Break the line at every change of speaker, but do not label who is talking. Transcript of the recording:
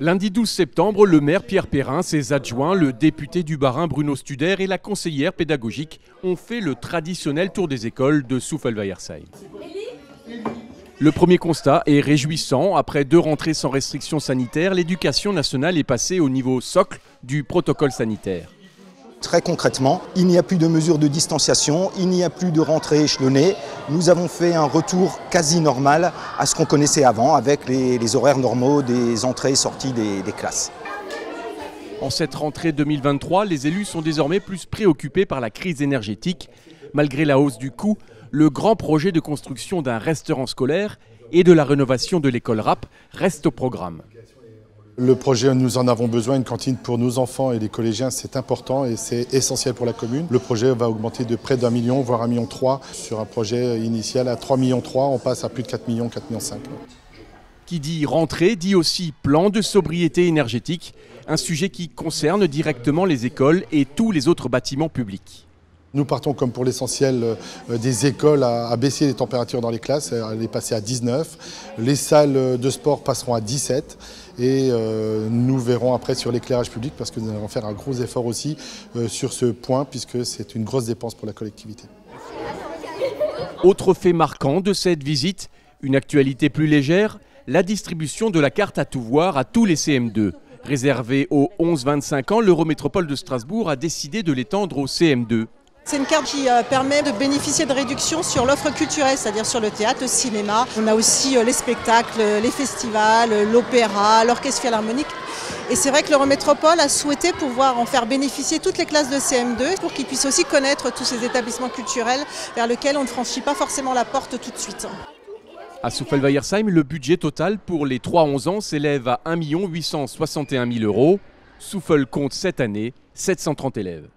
Lundi 12 septembre, le maire Pierre Perrin, ses adjoints, le député du Barin Bruno Studer et la conseillère pédagogique ont fait le traditionnel tour des écoles de Souffelweiersheim. Le premier constat est réjouissant. Après deux rentrées sans restrictions sanitaires, l'éducation nationale est passée au niveau socle du protocole sanitaire.
Très concrètement, il n'y a plus de mesures de distanciation, il n'y a plus de rentrée échelonnée. Nous avons fait un retour quasi normal à ce qu'on connaissait avant avec les, les horaires normaux des entrées et sorties des, des classes.
En cette rentrée 2023, les élus sont désormais plus préoccupés par la crise énergétique. Malgré la hausse du coût, le grand projet de construction d'un restaurant scolaire et de la rénovation de l'école RAP reste au programme.
Le projet, nous en avons besoin, une cantine pour nos enfants et les collégiens, c'est important et c'est essentiel pour la commune. Le projet va augmenter de près d'un million, voire un million trois. Sur un projet initial à 3 millions 3, on passe à plus de 4 millions, 4 millions 5.
Qui dit rentrée dit aussi plan de sobriété énergétique, un sujet qui concerne directement les écoles et tous les autres bâtiments publics.
Nous partons comme pour l'essentiel euh, des écoles à, baisser les températures dans les classes, à les passer à 19. Les salles de sport passeront à 17 et euh, nous verrons après sur l'éclairage public parce que nous allons faire un gros effort aussi euh, sur ce point puisque c'est une grosse dépense pour la collectivité.
Autre fait marquant de cette visite, une actualité plus légère, la distribution de la carte à tout voir à tous les CM2. Réservée aux 11-25 ans, l'Eurométropole de Strasbourg a décidé de l'étendre aux CM2.
C'est une carte qui permet de bénéficier de réductions sur l'offre culturelle, c'est-à-dire sur le théâtre, le cinéma. On a aussi les spectacles, les festivals, l'opéra, l'orchestre philharmonique. Et c'est vrai que l'Eurométropole a souhaité pouvoir en faire bénéficier toutes les classes de CM2 pour qu'ils puissent aussi connaître tous ces établissements culturels vers lesquels on ne franchit pas forcément la porte tout de suite.
À Souffelweiersheim, le budget total pour les 3-11 ans s'élève à 1 861 000 euros. Souffel compte cette année 730 élèves.